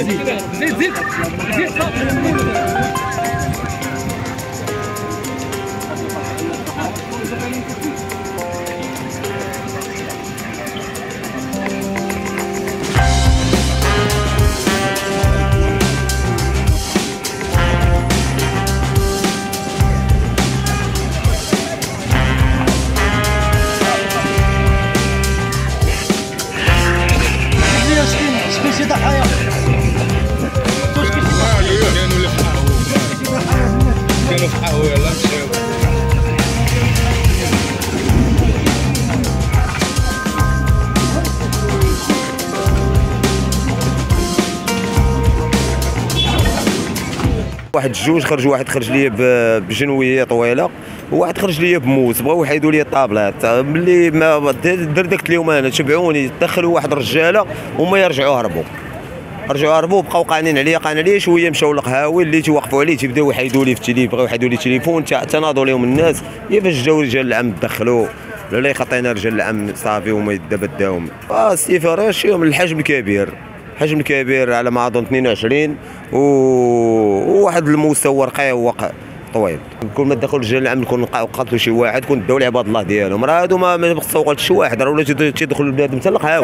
Ini dia skin spesies. مشاو واحد جوج خرج واحد خرج لي بجنوية طويلة وواحد خرج لي بموس بغاو يحيدوا لي الطابلات. ملي ما دردكت اليوم أنا تبعوني دخلوا واحد الرجاله وما يرجعوا هربوا. رجعوا هربوا بقاو قانين عليا قان عليا شوية مشاو للقهاوي اللي تيوقفوا عليه تيبداو يحيدوا لي في التليفون بغاو يحيدوا لي التليفون تناضوا لهم الناس هي فاش جاو رجال الامن دخلوا. لا يخطينا رجال الامن صافي هما يدبداهم. آه السفاره شي من الحجم الكبير. حجم كبير على ما اظن 22 و... وواحد المستوى رقيق وق- طويل. كل ما دخلوا رجال الامن كون قتلوا شي واحد كون داو لعباد الله ديالهم. راه هادو ما قتلوا شي واحد. راه ولا تيد- تيدخلوا البلاد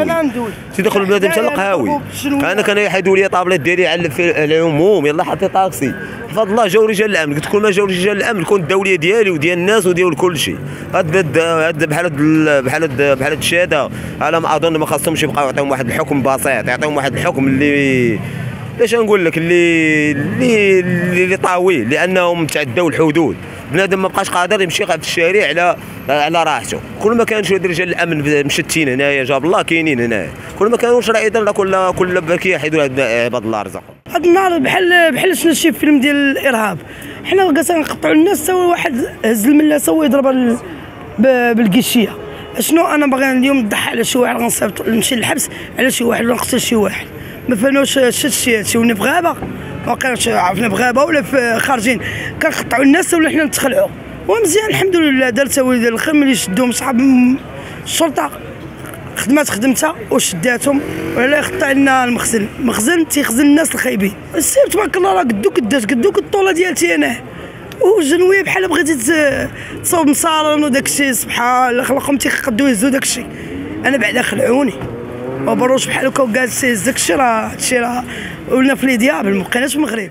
أنا ندوي. تيدخلوا البلاد حتى القهاوي شنو- أنا كان يحيدوا لي طابلات ديالي على العموم. يلا حطي طاكسي بفضل الله جاو رجال الامن قلت كل ما جاو رجال الامن كون الدولية ديالي وديال الناس وديال كل شيء هاد هاد بحال بحال بحال هاد الشهادة. على ما أظن ما خاصهمش يبقاو يعطيهم واحد الحكم بسيط. يعطيهم واحد الحكم اللي باش نقول لك اللي اللي اللي طاوي لأنهم تعداو الحدود. بنادم ما بقاش قادر يمشي في الشارع على على راحته كل ما كان شوية رجال الأمن مشتين هنايا جاب الله كاينين هنايا كل ما كانوش راه أيضا كل كل بركي يحيدوا عباد الله رزقهم. هاد النهار بحال بحال شفنا شي فيلم ديال الإرهاب. حنا قاصين نقطعوا الناس سوا واحد هز الملاس هو يضرب ال- ب- بالكيشيه شنو أنا باغي اليوم نضحي على شي واحد غنصيفط نمشي للحبس على شي واحد ولا نقتل شي واحد. ما فانوش شي هادشي ولنا في غابه ما كانش عرفنا في غابه ولا في خارجين. كنقطعوا الناس ولا حنا نتخلعوا. ومزيان الحمد لله. دار سوي ديال الخير ملي شدوهم صحاب الشرطة. خدمات خدمتها وشداتهم. ولا يخطى لنا المخزن. المخزن تيخزن الناس الخايبين. السير تبارك الله راه قدو قداش قدو الطولة ديالتي أنا. وجنوية بحال بغيتي ت- تصوب مصارن وداك الشيء سبحان الله خلقهم تيقدو يهزو داك الشيء أنا بعدا خلعوني. ما بروش بحال هكا وجالس يهز داك الشيء راه هادشي راه ولنا في لي ديابل ما بقيناش في المغرب